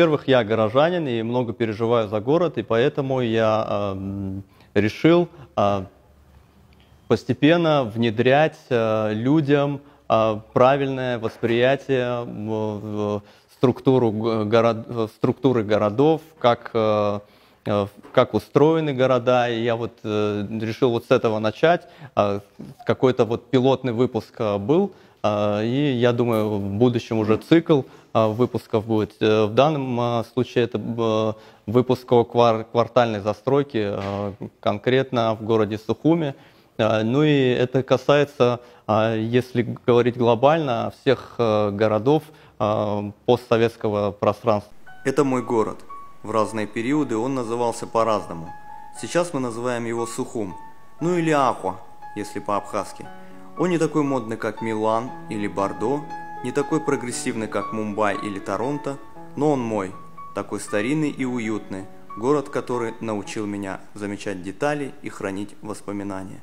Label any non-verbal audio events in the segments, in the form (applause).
Э, во-первых, я горожанин и много переживаю за город, и поэтому я э, решил э, постепенно внедрять э, людям э, правильное восприятие э, структуру город, структуры городов, как э, Э, как устроены города, и я вот э, решил вот с этого начать. Э, какой-то вот пилотный выпуск был, и я думаю, в будущем уже цикл выпусков будет. В данном случае это выпуск о квартальной застройке, конкретно в городе Сухуми. Ну и это касается, если говорить глобально, всех городов постсоветского пространства. Это мой город. В разные периоды он назывался по-разному. Сейчас мы называем его Сухум, ну или Ахуа, если по-абхазски. Он не такой модный, как Милан или Бордо, не такой прогрессивный, как Мумбай или Торонто, но он мой, такой старинный и уютный, город, который научил меня замечать детали и хранить воспоминания.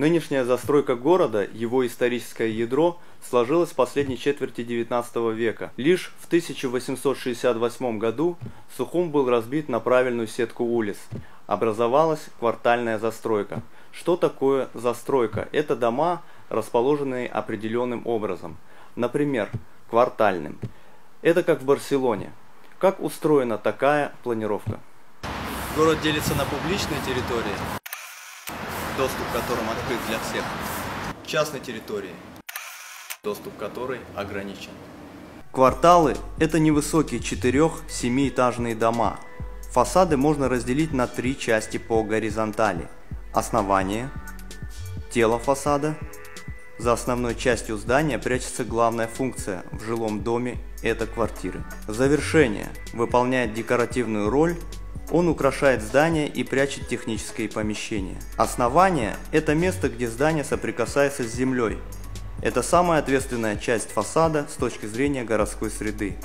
Нынешняя застройка города, его историческое ядро, сложилось в последней четверти XIX века. Лишь в 1868 году Сухум был разбит на правильную сетку улиц. Образовалась квартальная застройка. Что такое застройка? Это дома, расположенные определенным образом. Например, квартальным. Это как в Барселоне. Как устроена такая планировка? Город делится на публичные территории доступ к которым открыт для всех, частной территории, доступ которой ограничен. Кварталы – это невысокие четырех-семиэтажные дома. Фасады можно разделить на три части по горизонтали. Основание, тело фасада. За основной частью здания прячется главная функция в жилом доме – это квартиры. Завершение выполняет декоративную роль он украшает здание и прячет технические помещения. Основание – это место, где здание соприкасается с землей. Это самая ответственная часть фасада с точки зрения городской среды.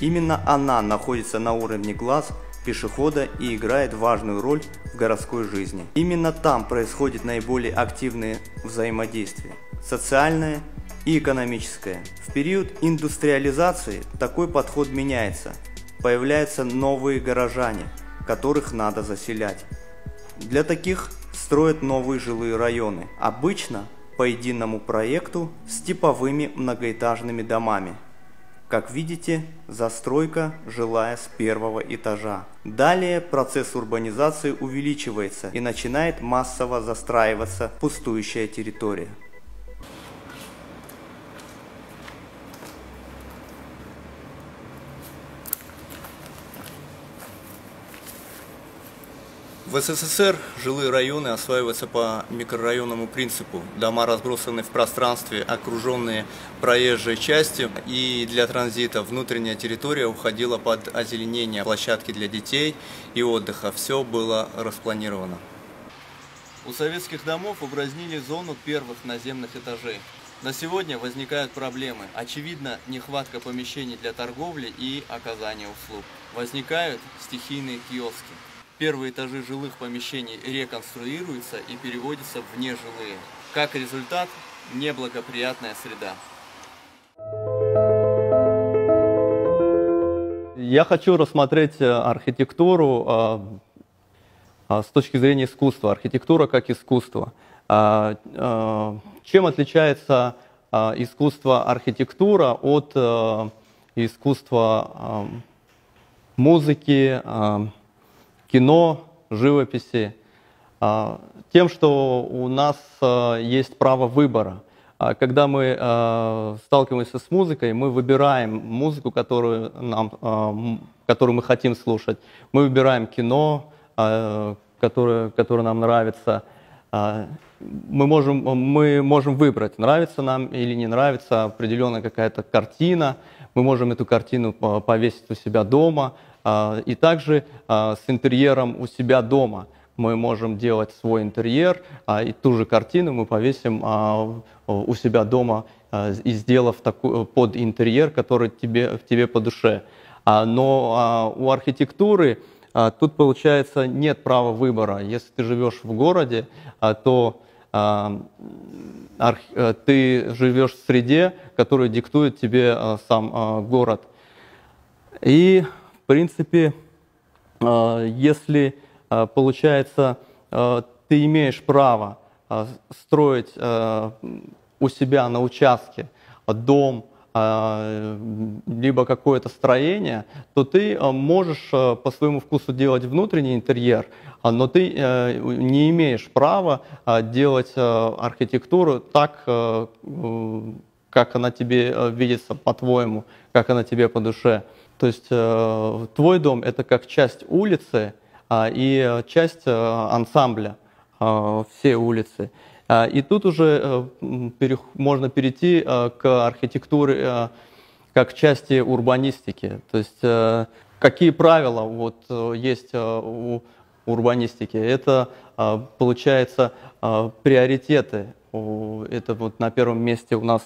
Именно она находится на уровне глаз пешехода и играет важную роль в городской жизни. Именно там происходит наиболее активное взаимодействие – социальное и экономическое. В период индустриализации такой подход меняется. Появляются новые горожане – которых надо заселять. Для таких строят новые жилые районы, обычно по единому проекту с типовыми многоэтажными домами. Как видите, застройка жилая с первого этажа. Далее процесс урбанизации увеличивается и начинает массово застраиваться пустующая территория. В СССР жилые районы осваиваются по микрорайонному принципу. Дома разбросаны в пространстве, окруженные проезжей частью, и для транзита внутренняя территория уходила под озеленение площадки для детей и отдыха. Все было распланировано. У советских домов упразднили зону первых наземных этажей. На сегодня возникают проблемы. Очевидно, нехватка помещений для торговли и оказания услуг. Возникают стихийные киоски. Первые этажи жилых помещений реконструируются и переводятся в нежилые. Как результат, неблагоприятная среда. Я хочу рассмотреть э, архитектуру а, а, с точки зрения искусства, архитектура как искусство. А, чем отличается искусство архитектура от э, искусства музыки, кино, живописи, а, тем, что у нас а, есть право выбора. А, когда мы сталкиваемся с музыкой, мы выбираем музыку, которую, нам, которую мы хотим слушать. Мы выбираем кино, которое, которое нам нравится. Мы можем, мы можем выбрать, нравится нам или не нравится определенная какая-то картина. Мы можем эту картину повесить у себя дома – и также а, с интерьером у себя дома мы можем делать свой интерьер, а, и ту же картину мы повесим у себя дома и сделав такой, под интерьер, который тебе, тебе по душе. Но у архитектуры а, тут, получается, нет права выбора. Если ты живешь в городе, а, то а, э, ты живешь в среде, которую диктует тебе сам город. И, принципе, если, получается, ты имеешь право строить у себя на участке дом, а, либо какое-то строение, то ты а, можешь а, по своему вкусу делать внутренний интерьер, но ты не имеешь права делать архитектуру так, как она тебе видится по-твоему, как она тебе по душе. То есть твой дом это как часть улицы и часть ансамбля всей улицы. А, и тут уже э, можно перейти э, к архитектуре э, как части урбанистики. То есть какие правила вот есть у урбанистики? Это получается приоритеты. Это вот на первом месте у нас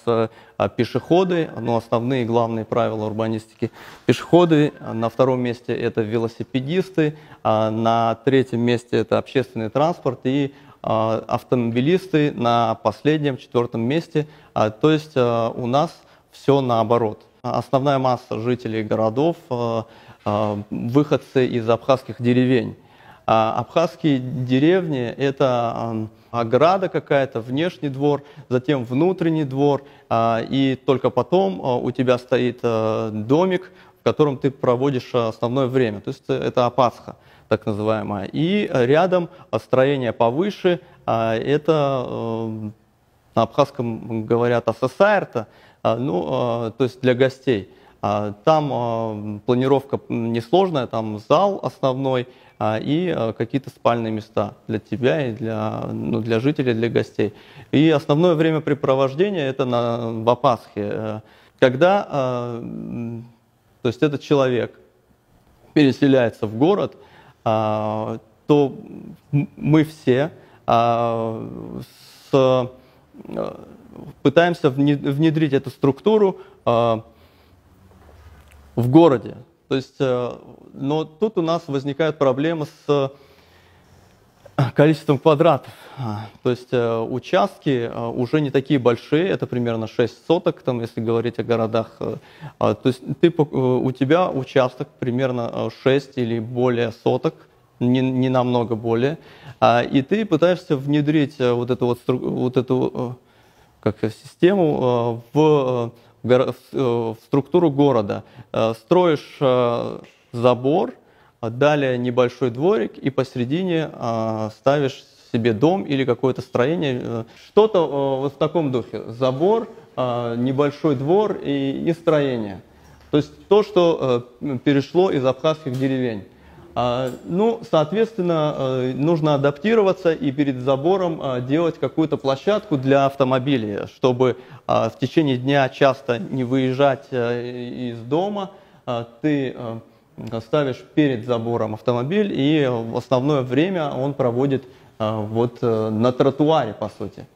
пешеходы, но основные главные правила урбанистики. Пешеходы, на втором месте это велосипедисты, а на третьем месте это общественный транспорт и а, автомобилисты на последнем, четвертом месте. А, то есть а, у нас все наоборот. Основная масса жителей городов выходцы из абхазских деревень. Абхазские деревни – это ограда какая-то, внешний двор, затем внутренний двор, и только потом у тебя стоит домик, в котором ты проводишь основное время. То есть это Апасха так называемая. И рядом строение повыше, а, это на абхазском говорят АССАРТа, ну, а, то есть для гостей. А, там планировка несложная, там зал основной и какие-то спальные места для тебя и для, ну, для жителей, для гостей. И основное времяпрепровождение это на, в Апасхе, э, когда то есть этот человек переселяется в город – а, то мы все а, с, пытаемся внедрить эту структуру а, в городе. То есть, э, но тут у нас возникают проблемы с количеством квадратов. То есть э, участки э, уже не такие большие, это примерно 6 соток, там, если говорить о городах. То есть ты, у тебя участок примерно 6 или более соток, не, не намного более, и ты пытаешься внедрить э, вот эту, вот, вот эту как, систему в, в структуру города. Строишь забор, а далее небольшой дворик, и посередине ставишь себе дом или какое-то строение. Э, что-то э, вот в таком духе. Забор, небольшой двор и, и строение. То есть то, что э, перешло из абхазских деревень. Ну, соответственно, нужно адаптироваться и перед забором делать какую-то площадку для автомобилей, чтобы в течение дня часто не выезжать из дома. Ты ставишь перед забором автомобиль, и в основное время он проводит а, вот э, на тротуаре, по сути.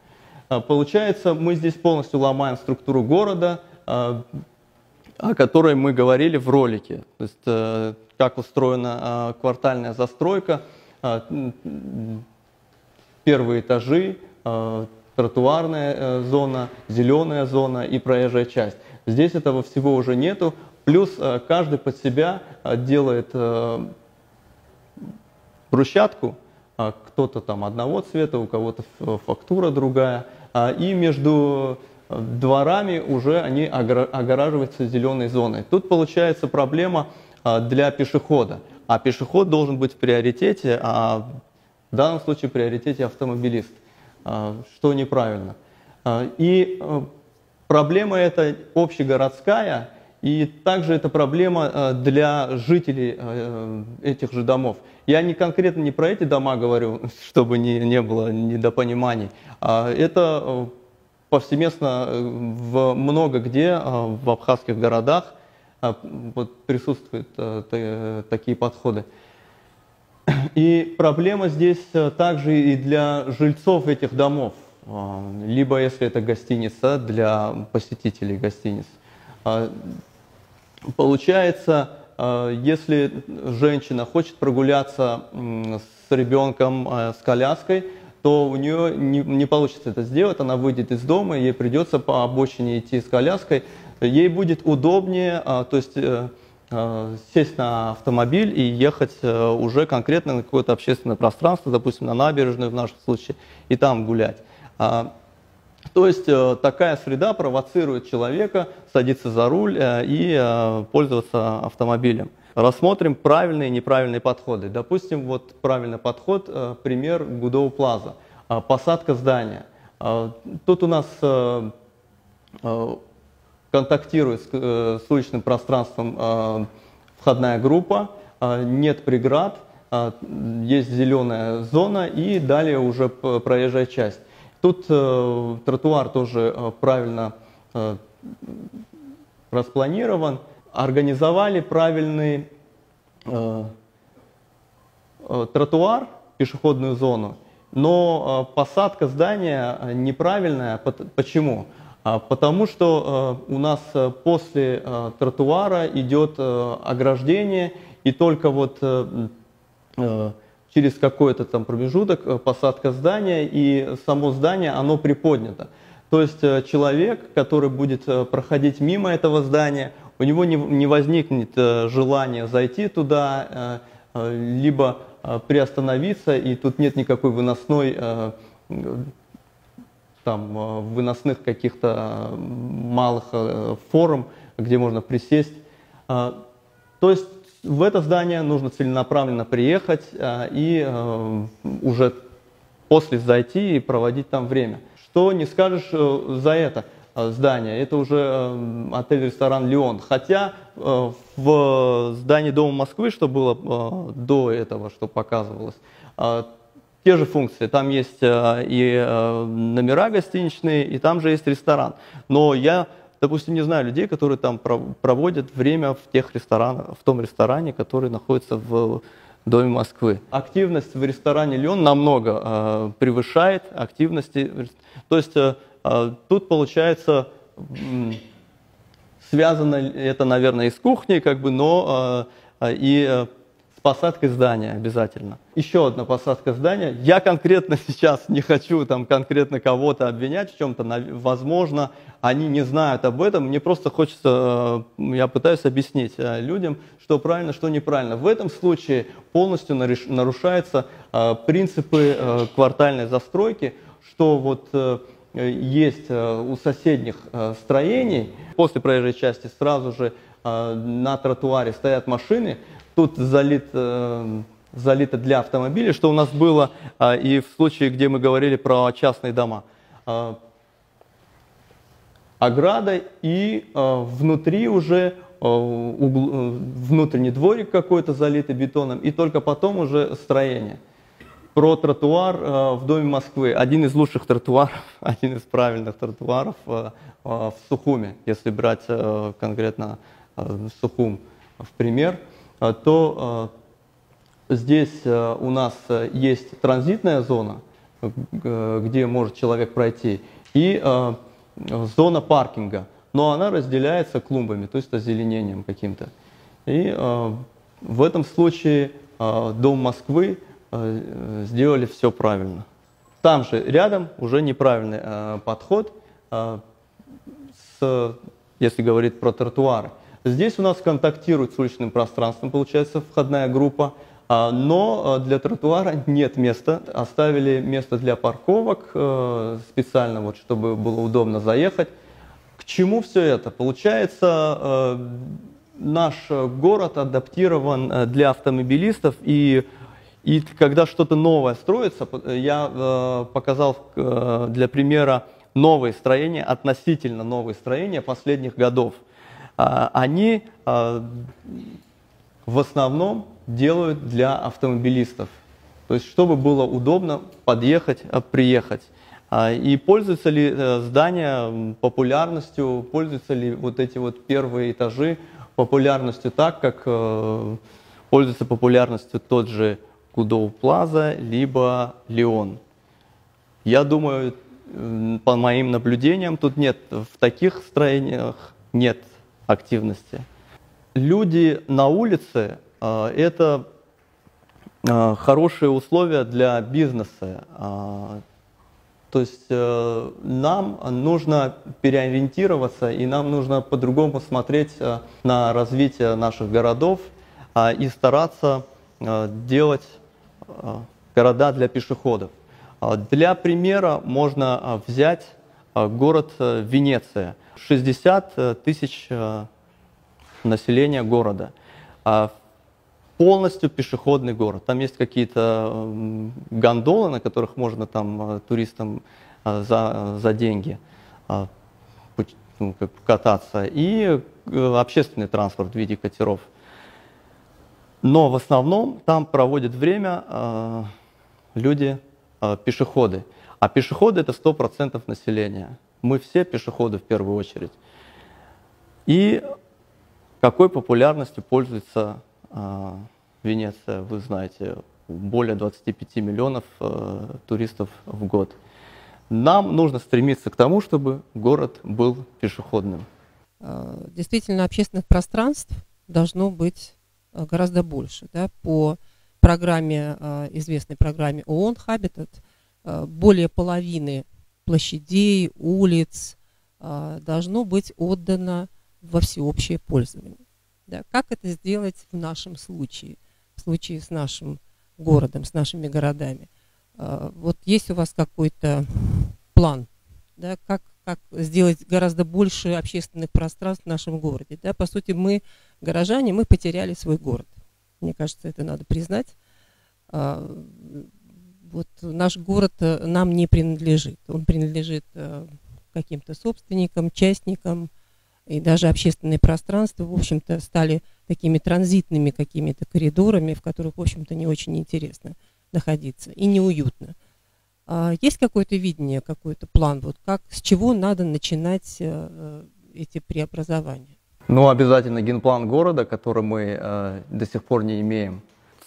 А, получается, мы здесь полностью ломаем структуру города, а, о которой мы говорили в ролике. То есть, э, как устроена квартальная застройка, первые этажи, тротуарная э, зона, зеленая зона и проезжая часть. Здесь этого всего уже нету, Плюс каждый под себя делает брусчатку, а кто-то там одного цвета, у кого-то фактура другая, а, и между дворами уже они огораживаются зеленой зоной. Тут получается проблема для пешехода, а пешеход должен быть в приоритете, а в данном случае в приоритете автомобилист, что неправильно. И проблема эта общегородская, и также это проблема э, для жителей э, этих же домов. Я не конкретно не про эти дома говорю, (laughs) чтобы не, не было недопониманий. А это э, повсеместно в много где в абхазских городах вот присутствуют такие подходы. И проблема здесь также и для жильцов этих домов, либо если это гостиница для посетителей гостиниц. А, получается, если женщина хочет прогуляться с ребенком с коляской, то у нее не, не получится это сделать, она выйдет из дома, ей придется по обочине идти с коляской, ей будет удобнее, то есть сесть на автомобиль и ехать уже конкретно на какое-то общественное пространство, допустим, на набережную в нашем случае, и там гулять. То есть э, такая среда провоцирует человека садиться за руль э, и э, пользоваться автомобилем. Рассмотрим правильные и неправильные подходы. Допустим, вот правильный подход, пример Гудоу Плаза. Посадка здания. Тут у нас контактирует с уличным пространством входная группа, нет преград, есть зеленая зона и далее уже проезжая часть. Тут э, тротуар тоже э, правильно э, распланирован. Организовали правильный э, э, тротуар, пешеходную зону, но э, посадка здания неправильная. Почему? Потому что э, у нас э, после тротуара идет ограждение, и только вот через какой-то там промежуток посадка здания, и само здание, оно приподнято. То есть человек, который будет проходить мимо этого здания, у него не, не возникнет желания зайти туда, либо приостановиться, и тут нет никакой выносной, там, выносных каких-то малых форм, где можно присесть. То есть в это здание нужно целенаправленно приехать и уже после зайти и проводить там время. Что не скажешь э, за это э, здание, это уже э, отель-ресторан «Леон». Хотя в здании Дома Москвы, что было до этого, что показывалось, те же функции. Там есть и номера гостиничные, и там же есть ресторан. Но я допустим, не знаю людей, которые там проводят время в тех ресторанах, в том ресторане, который находится в Доме Москвы. Активность в ресторане Леон намного э, превышает активности. То есть э, э тут получается э, связано это, наверное, и с кухней, как бы, но э, и э, посадкой здания обязательно. Еще одна посадка здания. Я конкретно (laughs) сейчас не хочу там конкретно кого-то обвинять в чем-то. Возможно, они не знают об этом. Мне просто хочется, э, я пытаюсь объяснить э, людям, что правильно, что неправильно. В этом случае полностью нарушаются э, принципы квартальной застройки, что вот есть у соседних строений, после проезжей части сразу же на тротуаре стоят машины, тут залит, э, залито для автомобилей, что у нас было э, и в случае, где мы говорили про частные дома. Э, ограда и э, внутри уже угл, э, внутренний дворик какой-то залитый бетоном, и только потом уже строение. Про тротуар в Доме Москвы. Один из лучших тротуаров, (laughs) один из правильных тротуаров в Сухуме, если брать э, конкретно Сухум в пример – а, то а, здесь а, у нас есть транзитная зона, где может человек пройти, и зона паркинга, но она разделяется клумбами, то есть озеленением каким-то. И в этом случае Дом Москвы сделали все правильно. Там же рядом уже неправильный подход, с, если говорить про тротуары. Здесь у нас контактирует с уличным пространством, получается, входная группа, а, но а, для тротуара нет места. Оставили место для парковок э, специально, вот, чтобы было удобно заехать. К чему все это? Получается, э, наш город адаптирован э, для автомобилистов, и, и когда что-то новое строится, я показал для примера новые строения, относительно новые строения последних годов – они а, в основном делают для автомобилистов. То есть, чтобы было удобно подъехать, а, приехать. И пользуются ли э, здания популярностью, пользуются ли вот эти вот первые этажи популярностью так, как э, пользуется популярностью тот же Кудоу Плаза, либо Леон. Я думаю, по моим наблюдениям, тут нет в таких строениях нет активности. люди на улице а, – это а, хорошие условия для бизнеса. А, то есть э, нам нужно переориентироваться и нам нужно по-другому смотреть э, на развитие наших городов и стараться э, делать города для пешеходов. Для примера можно взять город Венеция. 60 тысяч населения города полностью пешеходный город. Там есть какие-то гондолы, на которых можно там э, туристам э, за, за деньги э, ну, кататься, и общественный транспорт в виде катеров. Но в основном там проводят время люди, пешеходы. А пешеходы это 100% населения. Мы все пешеходы в первую очередь. И какой популярностью пользуется а, Венеция, вы знаете, более 25 миллионов э, туристов в год. Нам нужно стремиться к тому, чтобы город был пешеходным. А, действительно, общественных пространств должно быть э, гораздо больше. Да? По программе, э, известной программе ООН «Habitat», более половины площадей, улиц должно быть отдано во всеобщее пользование. Да, как это сделать в нашем случае, в случае с нашим городом, с нашими городами? А, вот есть у вас какой-то план, да, как, как сделать гораздо больше общественных пространств в нашем городе? Да? По сути, мы, горожане, мы потеряли свой город. Мне кажется, это надо признать. Вот наш город э, нам не принадлежит. Он принадлежит э, каким-то собственникам, частникам, и даже общественные пространства, в общем-то, стали такими транзитными какими-то коридорами, в которых, в общем-то, не очень интересно находиться и неуютно. А есть какое-то видение, какой-то план, вот как, с чего надо начинать э, эти преобразования? Ну, обязательно генплан города, который мы э, до сих пор не имеем.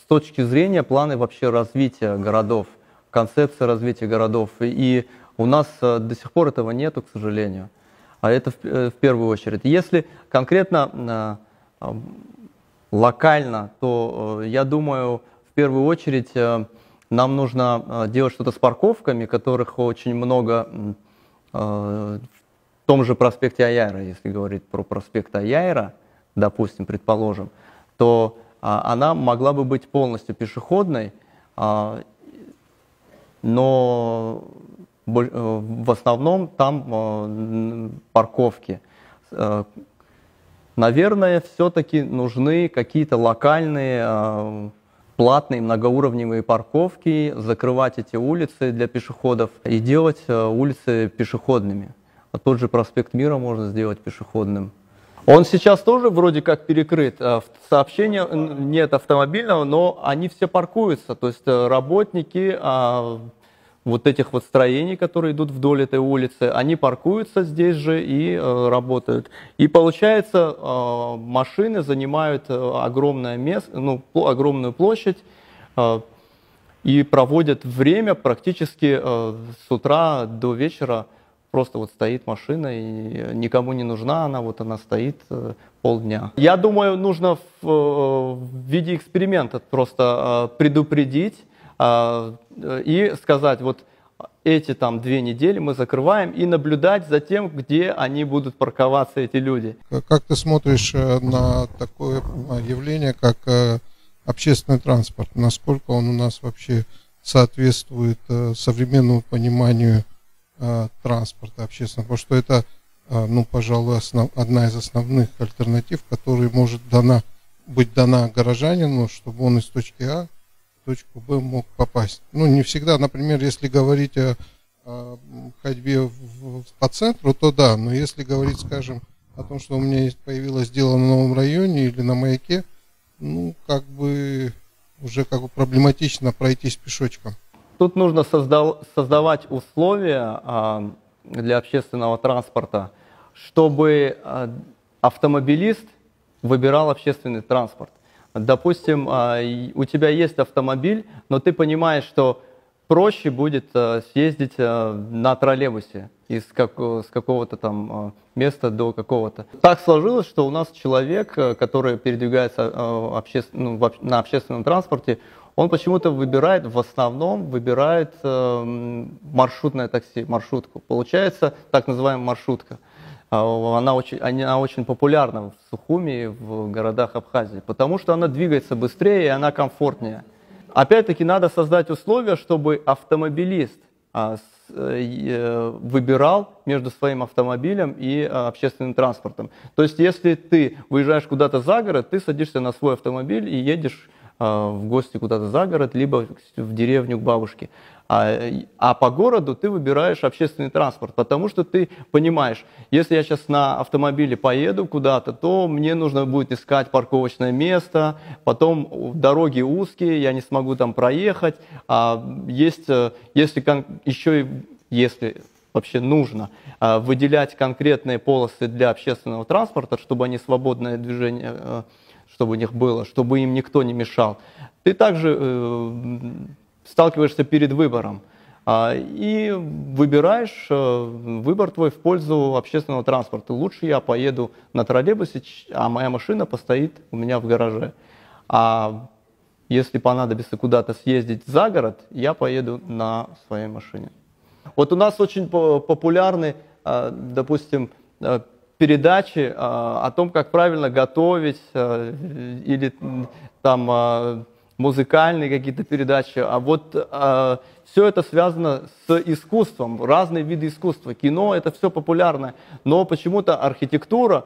Точки зрения планы вообще развития городов, концепции развития городов. И у нас э, до сих пор этого нету, к сожалению а это в, э, в первую очередь. Если конкретно э, локально, то я думаю, в первую очередь нам нужно делать что-то с парковками, которых очень много в том же проспекте Аяра, если говорить про проспект Аяра, допустим, предположим, то она могла бы быть полностью пешеходной, но Э, в основном там э, парковки. Э, наверное, все-таки нужны какие-то локальные платные многоуровневые парковки, закрывать эти улицы для пешеходов и делать улицы пешеходными. А тот же проспект Мира можно сделать пешеходным. Он сейчас тоже вроде как перекрыт. Сообщения нет автомобильного, но они все паркуются. То есть работники а, вот этих вот строений, которые идут вдоль этой улицы, они паркуются здесь же и э, работают. И получается, э, машины занимают э, огромное место, ну, огромную площадь э, и проводят время практически э, с утра до вечера. Просто вот стоит машина и никому не нужна она, вот она стоит э, полдня. Я думаю, нужно в, э, в виде эксперимента просто э, предупредить и сказать, вот эти там две недели мы закрываем и наблюдать за тем, где они будут парковаться, эти люди. Как ты смотришь на такое явление, как общественный транспорт? Насколько он у нас вообще соответствует современному пониманию транспорта общественного? Потому что это, ну, пожалуй, основ, одна из основных альтернатив, которая может дана, быть дана горожанину, чтобы он из точки А точку Б мог попасть. Ну, не всегда, например, если говорить о, о ходьбе в, по центру, то да, но если говорить, скажем, о том, что у меня есть, появилось дело на новом районе или на маяке, ну, как бы уже как бы проблематично пройтись пешочком. Тут нужно создав, создавать условия а, для общественного транспорта, чтобы а, автомобилист выбирал общественный транспорт. Допустим, а, у тебя есть автомобиль, но ты понимаешь, что проще будет э, съездить э, на троллейбусе из как, с какого-то там места до какого-то. Так сложилось, что у нас человек, который передвигается обще... ну, на общественном транспорте, он почему-то выбирает, в основном выбирает маршрутное такси, маршрутку. Получается так называемая маршрутка. А, она очень, она очень популярна в Сухуми, в городах Абхазии, потому что она двигается быстрее и она комфортнее. Опять-таки надо создать условия, чтобы автомобилист а, э, выбирал между своим автомобилем и а, общественным транспортом. То есть, если ты выезжаешь куда-то за город, ты садишься на свой автомобиль и едешь в гости куда-то за город, либо в деревню к бабушке. А, а по городу ты выбираешь общественный транспорт, потому что ты понимаешь, если я сейчас на автомобиле поеду куда-то, то мне нужно будет искать парковочное место, потом дороги узкие, я не смогу там проехать. А есть, э, если еще если вообще нужно а, выделять конкретные полосы для общественного транспорта, чтобы они свободное движение, э, чтобы у них было, чтобы им никто не мешал. Ты также э, сталкиваешься перед выбором а, и выбираешь э, выбор твой в пользу общественного транспорта. Лучше я поеду на троллейбусе, а моя машина постоит у меня в гараже. А если понадобится куда-то съездить за город, я поеду на своей машине. Вот у нас очень популярны, э, допустим, э, передачи о том, как правильно готовить или там музыкальные какие-то передачи, а вот все это связано с искусством, разные виды искусства. Кино это все популярное, но почему-то архитектура,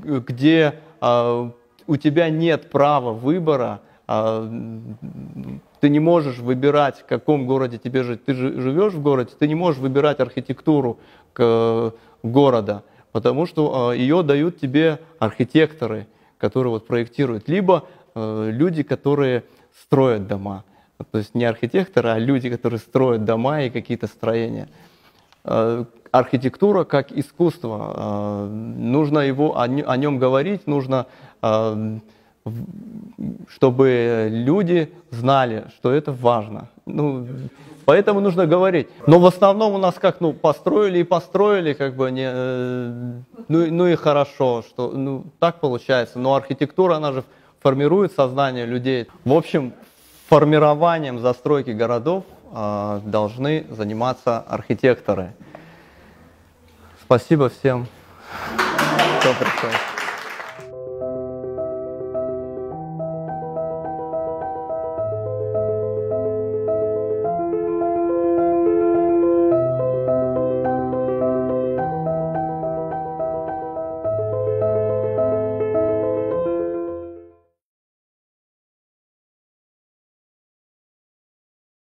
где у тебя нет права выбора, ты не можешь выбирать, в каком городе тебе жить. Ты живешь в городе, ты не можешь выбирать архитектуру к, города, потому что э, ее дают тебе архитекторы, которые вот проектируют. Либо Э, люди, которые строят дома. То есть не архитекторы, а люди, которые строят дома и какие-то строения. Э, архитектура как искусство. Э, нужно его, о нем говорить, нужно, чтобы люди знали, что это важно. Ну, поэтому нужно говорить. Но в основном у нас как, ну, построили и построили, как бы, не, ну, ну и хорошо, что, ну, так получается. Но архитектура, она же формирует сознание людей. В общем, формированием застройки городов э, должны заниматься архитекторы. Спасибо всем, кто пришел.